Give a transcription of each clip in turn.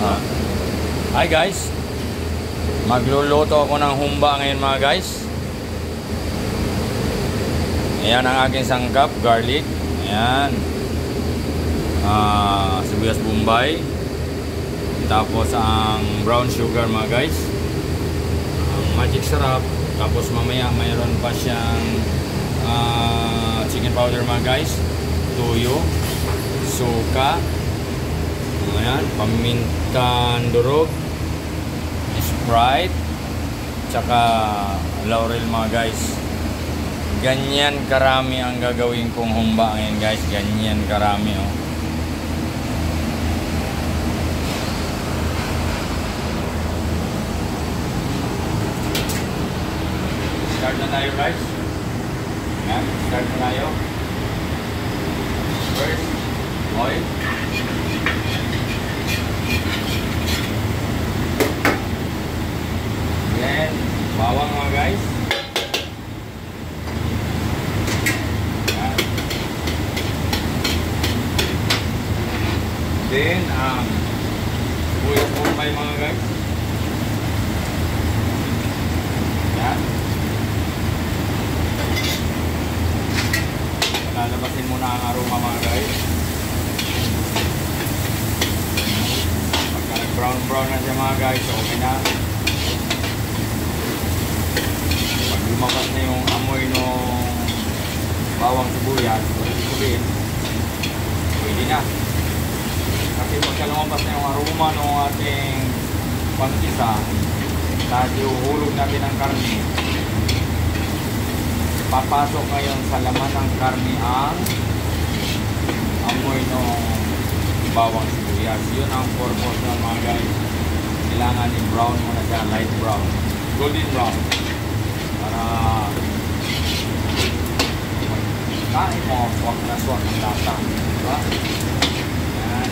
Ah. Hi guys. Magluluto ako ng humba ngayon mga guys. Ayan ang aking sangkap, garlic. Ayan. Ah, sibuyas bombay. Tapos ang brown sugar mga guys. Ang magic sarap. Tapos mamaya mayroon pa siyang ah, chicken powder mga guys. Tuyo. Suka. Ayan, pamintan durog. Sprite. Tsaka laurel mga guys. Ganyan karami ang gagawin kong humba ngayon guys. Ganyan karami oh. Start na tayo guys. Yan, start na tayo. First, oil. Then, bawang mga guys. Yan. Then, um, sibuyas bombay mga guys. Yan. Lalabasin muna ang aroma mga guys. Pagka nag-brown-brown na siya mga guys, okay na. Pag lumabas na yung amoy ng bawang sibuyas, pwede sabihin, pwede na. Kasi pagka lumabas na yung aroma ng ating pangkisa, dahil ihulog natin ang karne, papasok ngayon sa laman ng karne ang amoy ng bawang sibuyas. Yun ang purpose ng mga guys. Kailangan i-brown mo na siya, light brown. Golden brown. Para kain mo, huwag na swak ng lasa. Diba? Yan.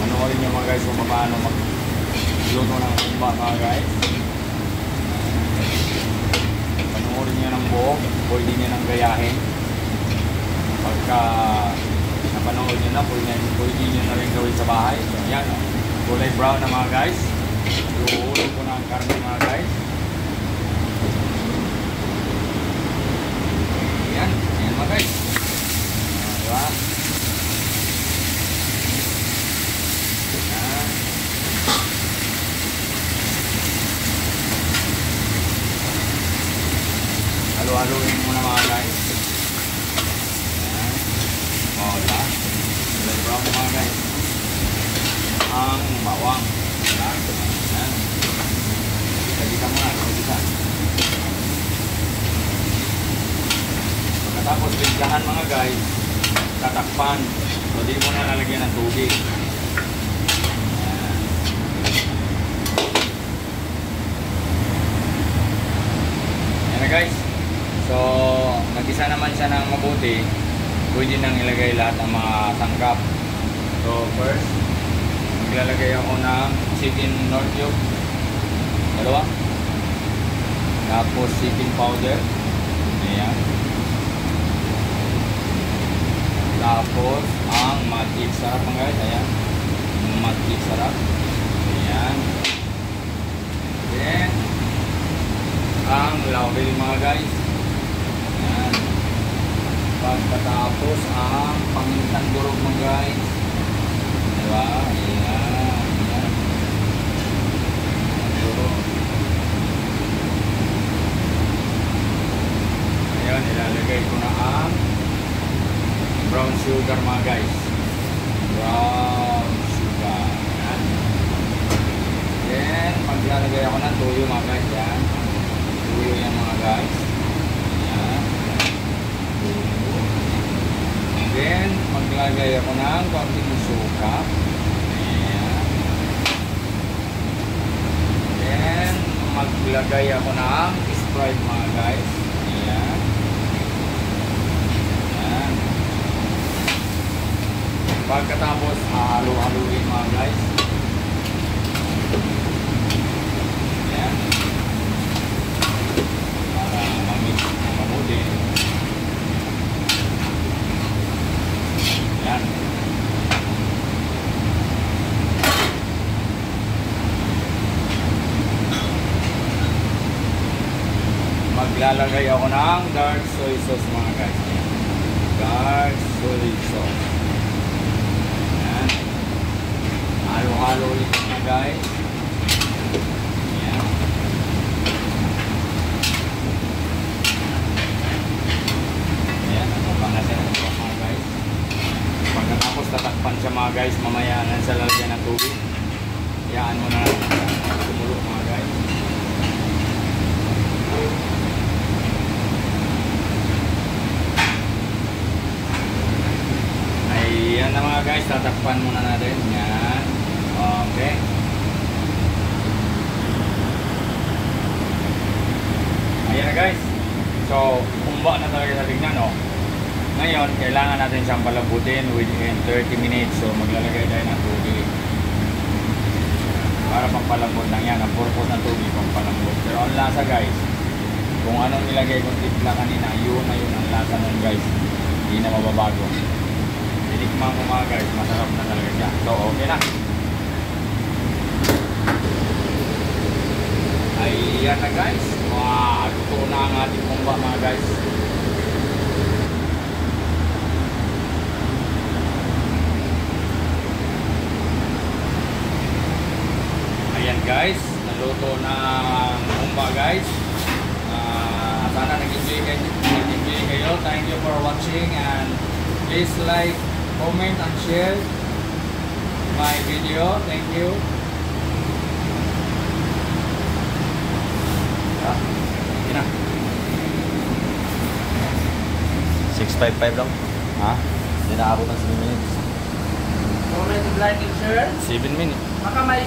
Panoorin nyo mga guys kung paano mag-luto ng kumba mga guys. Panoorin nyo ng buo, pwede nyo nang gayahin. Pagka napanood nyo na, pwede, nyo na rin gawin sa bahay. Yan, oh. kulay brown na mga guys. Iuulog ko na ang karne mga guys. Ayan, ayan mga guys. Diba? Yan. Halo-haloin muna mga guys. Ayan. O, diba? Kulay brown na mga guys. Ang bawang. Kita-kita mo na. Kita-kita. Pagkatapos biglahan mga guys, tatakpan. So, di mo na lalagyan ng tubig. Yan. Yan na guys. So, nagisa naman siya ng mabuti. Pwede nang ilagay lahat ng mga tangkap. So, first, maglalagay ako ng chicken north yolk. Dalawa. Tapos chicken powder. Ayan. Tapos, ang magic sarap mga guys. Ayan. Magic sarap. Ayan. Then, ang laurel mga guys. Ayan. Pagkatapos, ang pangintang durog mga guys. Diba? Ayan. Ayan. Durog. Ayan, ilalagay ko na ang brown sugar mga guys. Brown sugar. Ayan. Then, maglalagay ako ng tuyo mga guys. Yan. Tuyo yan mga guys. Tuyo. Then, maglalagay ako ng konting suka. Ayan. Then, maglagay ako ng Sprite mga guys. Pagkatapos, halo-haloin mga guys. Ayan. Maglalagay ako ng dark soy sauce mga guys. Dark soy sauce. Halo-halo ulit mga guys. Ayan. Ayan, sauce mga guys. Pagkatapos tatakpan siya mga guys, mamaya na sa lalagyan ng tubig. Hayaan mo na kumulo mga guys. Ayan na mga guys, tatakpan muna natin. Yan. Okay. Ayan na guys. So, kumba na talaga sa tignan, no? Ngayon, kailangan natin siyang palambutin within 30 minutes. So, maglalagay tayo ng tubig. Para pampalambot lang yan. Ang purpose ng tubig, pampalambot. Pero ang lasa guys, kung anong nilagay kong timpla kanina, yun na yun ang lasa nun guys. Hindi na mababago. Tinikman ko mga guys, masarap na talaga siya. So, okay na. Ayan na guys. Wow, luto na ang ating kumba mga guys. Ayan guys, naluto na ang kumba guys. Ah, sana nag-enjoy kayo, nag-enjoy kayo. Thank you for watching and please like, comment and share my video. Thank you. Ah, yun na. 655 lang. Ha? Hindi nakaabot ng 7 minutes. Comment, like, and share. 7 minutes. Baka may